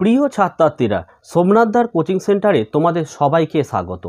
প্রিয় ছাত্রার্থীরা সোমনাথদার কোচিং সেন্টারে তোমাদের সবাইকে স্বাগত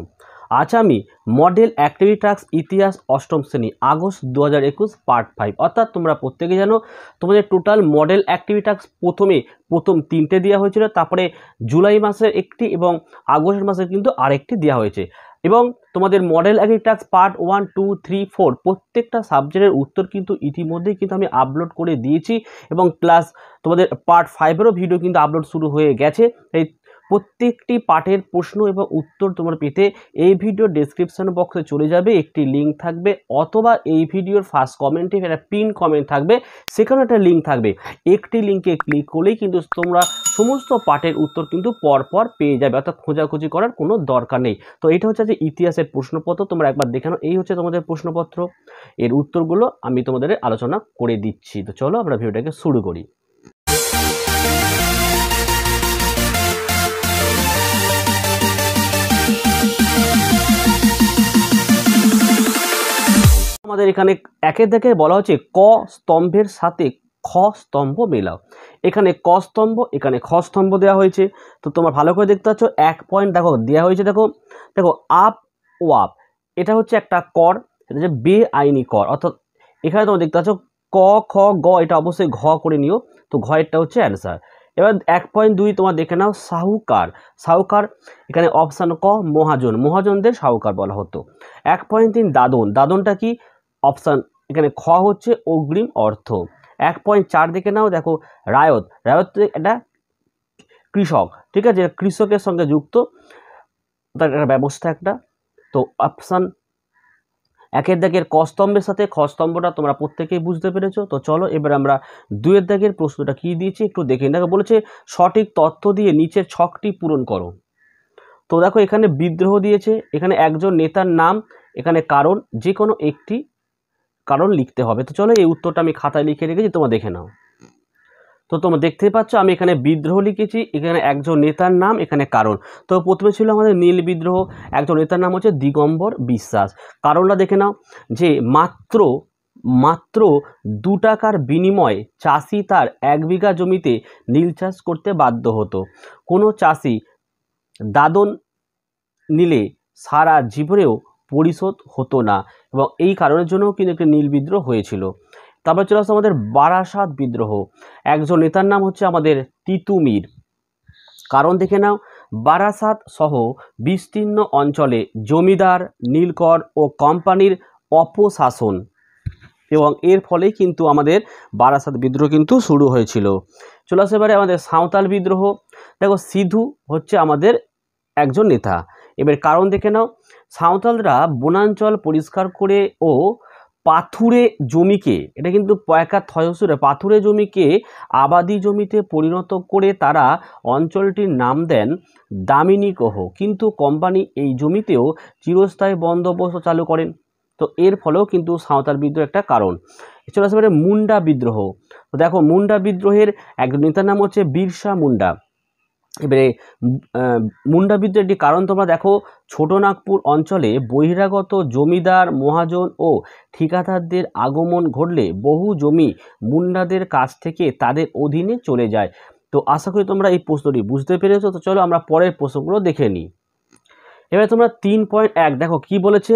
আজ আমি মডেল অ্যাক্টিভিটি টাস্ক ইতিহাস অষ্টম শ্রেণি, আগস্ট দু হাজার একুশ, পার্ট ফাইভ। অর্থাৎ তোমরা প্রত্যেকে জানো, তোমাদের টোটাল মডেল অ্যাক্টিভিটি টাস্ক প্রথমে প্রথম তিনটে দেওয়া হয়েছিল, তারপরে জুলাই মাসের একটি এবং আগস্ট মাসের কিন্তু আরেকটি দেওয়া হয়েছে। এবং তোমাদের model activity task part one two three four প্রত্যেকটা সাবজেক্টের উত্তর কিন্তু ইতিমধ্যেই কিন্তু আমি আপলোড করে দিয়েছি এবং ক্লাস তোমাদের পার্ট ফাইভেরও ভিডিও কিন্তু আপলোড শুরু হয়ে গেছে। এই প্রত্যেকটি পাঠের প্রশ্ন এবং উত্তর তোমরা পেতে এই ভিডিও ডেসক্রিপশন বক্সে চলে যাবে, একটি লিঙ্ক থাকবে, অথবা এই ভিডিওর ফার্স্ট কমেন্টে একটা পিন কমেন্ট থাকবে সেখানে একটা লিঙ্ক থাকবে। একটি লিঙ্কে ক্লিক করলেই কিন্তু তোমরা সমস্ত পাঠের উত্তর কিন্তু পরপর পেয়ে যাবে, অর্থাৎ খোঁজাখুঁজি করার কোনো দরকার নেই। তো এটা হচ্ছে যে ইতিহাসের প্রশ্নপত্র, তোমরা একবার দেখে এই হচ্ছে তোমাদের প্রশ্নপত্র। এর উত্তরগুলো আমি তোমাদের আলোচনা করে দিচ্ছি। তো চলো আমরা ভিডিওটাকে শুরু করি। আমাদের এখানে একের দেখে বলা হচ্ছে ক স্তম্ভের সাথে খ স্তম্ভ মেলাও। এখানে ক স্তম্ভ, এখানে খ স্তম্ভ দেওয়া হয়েছে। তো তোমরা ভালো করে দেখতে পাচ্ছ, এক পয়েন্ট দেখো দেওয়া হয়েছে দেখো দেখো, আপ ও আপ। এটা হচ্ছে একটা কর, এটা হচ্ছে বে আইনি কর। অর্থাৎ এখানে তোমরা দেখতে পাচ্ছ, ক, খ, গ, এটা অবশ্যই ঘ করে নিও। তো ঘ এটা হচ্ছে অ্যান্সার এবার এক পয়েন্ট দুই তোমার দেখে নাও, সাহুকার। সাহুকার, এখানে অপশান ক, মহাজন। মহাজনদের সাহুকার বলা হতো। এক পয়েন্ট তিন, দাদন। দাদনটা কি? অপশান, এখানে খ হচ্ছে অগ্রিম অর্থ। এক পয়েন্ট চার দেখে নাও, দেখো, রায়ত। রায়ত এটা কৃষক, ঠিক আছে? কৃষকের সঙ্গে যুক্ত, তার একটা ব্যবস্থা একটা। তো অপশান একের দাগের ক স্তম্ভের সাথে, খ স্তম্ভটা তোমরা প্রত্যেকেই বুঝতে পেরেছ। তো চলো, এবার আমরা দুয়ের দাগের প্রশ্নটা কি দিয়েছি, একটু দেখে দেখো, বলেছে, সঠিক তথ্য দিয়ে নিচের ছকটি পূরণ করো। তো দেখো, এখানে বিদ্রোহ দিয়েছে, এখানে একজন নেতার নাম, এখানে কারণ যে কোনো একটি কারণ লিখতে হবে। তো চলো এই উত্তরটা আমি খাতায় লিখে রেখেছি, তোমরা দেখে নাও। তো তোমরা দেখতেই পাচ্ছ, আমি এখানে বিদ্রোহ লিখেছি, এখানে একজন নেতার নাম, এখানে কারণ। তো প্রথমে ছিল আমাদের নীল বিদ্রোহ, একজন নেতার নাম হচ্ছে দিগম্বর বিশ্বাস। কারণটা দেখে নাও, যে মাত্র মাত্র দু টাকার বিনিময়ে চাষি তার এক বিঘা জমিতে নীল চাষ করতে বাধ্য হতো। কোনো চাষি দাদন নিলে সারা জীবনেও পরিশোধ হতো না এবং এই কারণের জন্যও কিন্তু একটি নীল বিদ্রোহ হয়েছিল। তারপর চলে আসছে আমাদের বারাসাত বিদ্রোহ। একজন নেতার নাম হচ্ছে আমাদের তিতুমির কারণ দেখে নাও, বারাসাত সহ বিস্তীর্ণ অঞ্চলে জমিদার, নীলকর ও কোম্পানির অপশাসন এবং এর ফলেই কিন্তু আমাদের বারাসাত বিদ্রোহ কিন্তু শুরু হয়েছিল। চলে আসে এবারে আমাদের সাঁওতাল বিদ্রোহ। দেখো সিধু হচ্ছে আমাদের একজন নেতা। এবার কারণ দেখে নাও। সাঁওতালরা বনাঞ্চল পরিষ্কার করে ও পাথুরে জমিকে, এটা কিন্তু পয়কা থয়সুরে, পাথুরে জমিকে আবাদি জমিতে পরিণত করে তারা অঞ্চলটির নাম দেন দামিনীকহ। কিন্তু কোম্পানি এই জমিতেও চিরস্থায়ী বন্দোবস্ত চালু করেন। তো এর ফলেও কিন্তু সাঁওতাল বিদ্রোহ একটা কারণ। চলে আসতে পারে মুন্ডা বিদ্রোহ। দেখো, মুন্ডা বিদ্রোহের এক নেতার নাম হচ্ছে বিরসা মুন্ডা। এবারে মুন্ডা একটি কারণ তোমরা দেখো, ছোটনাগপুর অঞ্চলে বহিরাগত জমিদার, মহাজন ও ঠিকাদারদের আগমন ঘটলে বহু জমি মুন্ডাদের কাছ থেকে তাদের অধীনে চলে যায়। তো আশা করি তোমরা এই প্রশ্নটি বুঝতে পেরেছ। তো চলো আমরা পরের প্রশ্নগুলো দেখে নিই। এবারে তোমরা তিন পয়েন্ট এক, দেখো কি বলেছে?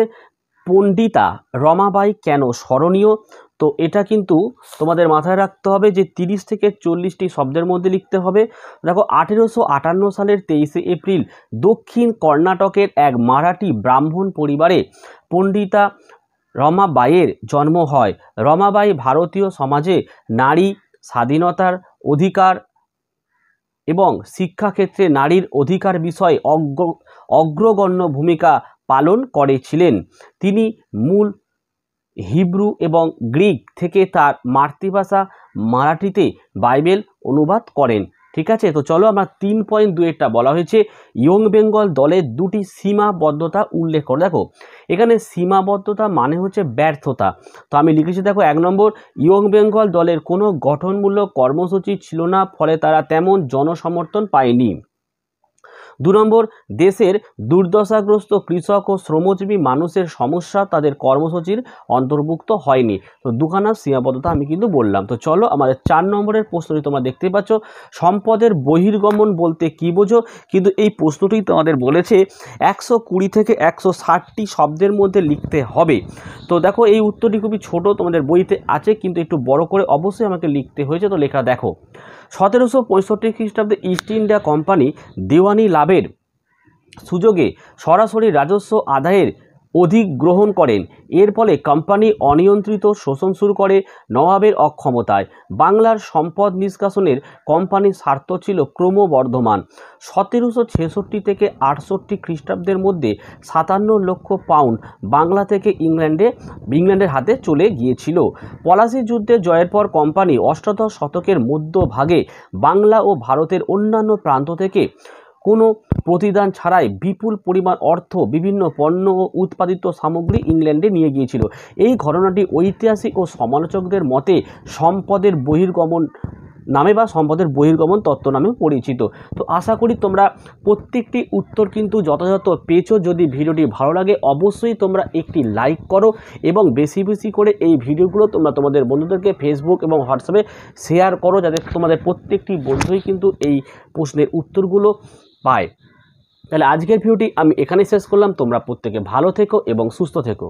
পণ্ডিতা, রমাবাই কেন স্মরণীয়? তো এটা কিন্তু তোমাদের মাথায় রাখতে হবে যে তিরিশ থেকে চল্লিশটি শব্দের মধ্যে লিখতে হবে। দেখো, আঠেরোশো আটান্ন সালের তেইশে এপ্রিল দক্ষিণ কর্ণাটকের এক মারাঠি ব্রাহ্মণ পরিবারে পণ্ডিতা রমাবাইয়ের জন্ম হয়। রমাবাই ভারতীয় সমাজে নারী স্বাধীনতার অধিকার এবং শিক্ষাক্ষেত্রে নারীর অধিকার বিষয়ে অগ্র, অগ্রগণ্য ভূমিকা পালন করেছিলেন। তিনি মূল হিব্রু এবং গ্রিক থেকে তার মাতৃভাষা মারাঠিতে বাইবেল অনুবাদ করেন। ঠিক আছে? তো চলো আমরা তিন পয়েন্ট দুয়েরটা বলা হয়েছে। ইয়ং বেঙ্গল দলের দুটি সীমাবদ্ধতা উল্লেখ করো। দেখো, এখানে সীমাবদ্ধতা মানে হচ্ছে ব্যর্থতা। তো আমি লিখেছি, দেখো, এক নম্বর, ইয়ং বেঙ্গল দলের কোনো গঠনমূলক কর্মসূচি ছিল না, ফলে তারা তেমন জনসমর্থন পায়নি। দু নম্বর, দেশের দুর্দশাগ্রস্ত কৃষক ও শ্রমজীবী মানুষের সমস্যা তাদের কর্মসূচির অন্তর্ভুক্ত হয়নি। তো দুখানা সীমাবদ্ধতা আমি কিন্তু বললাম। তো চলো আমাদের চার নম্বরের প্রশ্নটি তোমরা দেখতে পাচ্ছ। সম্পদের বহির্গমন বলতে কি বোঝো? কিন্তু এই প্রশ্নটি তোমাদের বলেছে একশো কুড়ি থেকে একশো ষাটটি শব্দের মধ্যে লিখতে হবে। তো দেখো, এই উত্তরটি খুবই ছোট তোমাদের বইতে আছে, কিন্তু একটু বড় করে অবশ্যই আমাকে লিখতে হয়েছে। তো লেখা দেখো সতেরোশো পঁয়ষট্টি খ্রিস্টাব্দে ইস্ট ইন্ডিয়া কোম্পানি দেওয়ানি লাভের সুযোগে সরাসরি রাজস্ব আদায়ের অধিক গ্রহণ করেন। এর ফলে কোম্পানি অনিয়ন্ত্রিত শোষণ শুরু করে নবাবের অক্ষমতায়। বাংলার সম্পদ নিষ্কাশনের কোম্পানির স্বার্থ ছিল ক্রমবর্ধমান। সতেরোশো ছেষট্টি থেকে আটষট্টি খ্রিস্টাব্দের মধ্যে সাতান্ন লক্ষ পাউন্ড বাংলা থেকে ইংল্যান্ডে, ইংল্যান্ডের হাতে চলে গিয়েছিল। পলাশি যুদ্ধে জয়ের পর কোম্পানি অষ্টাদশ শতকের মধ্যভাগে বাংলা ও ভারতের অন্যান্য প্রান্ত থেকে কোনো প্রতিদান ছাড়াই বিপুল পরিমাণ অর্থ, বিভিন্ন পণ্য ও উৎপাদিত সামগ্রী ইংল্যান্ডে নিয়ে গিয়েছিল। এই ঘটনাটি ঐতিহাসিক ও সমালোচকদের মতে সম্পদের বহির্গমন নামে বা সম্পদের বহির্গমন তত্ত্ব নামেও পরিচিত। তো আশা করি তোমরা প্রত্যেকটি উত্তর কিন্তু যথাযথ পেয়েছ। যদি ভিডিওটি ভালো লাগে, অবশ্যই তোমরা একটি লাইক করো এবং বেশি বেশি করে এই ভিডিওগুলো তোমরা তোমাদের বন্ধুদেরকে ফেসবুক এবং হোয়াটসঅ্যাপে শেয়ার করো, যাতে তোমাদের প্রত্যেকটি বন্ধুই কিন্তু এই প্রশ্নের উত্তরগুলো পায় তাহলে আজকের ভিডিওটি আমি এখানেই শেষ করলাম। তোমরা প্রত্যেকে ভালো থেকো এবং সুস্থ থেকো।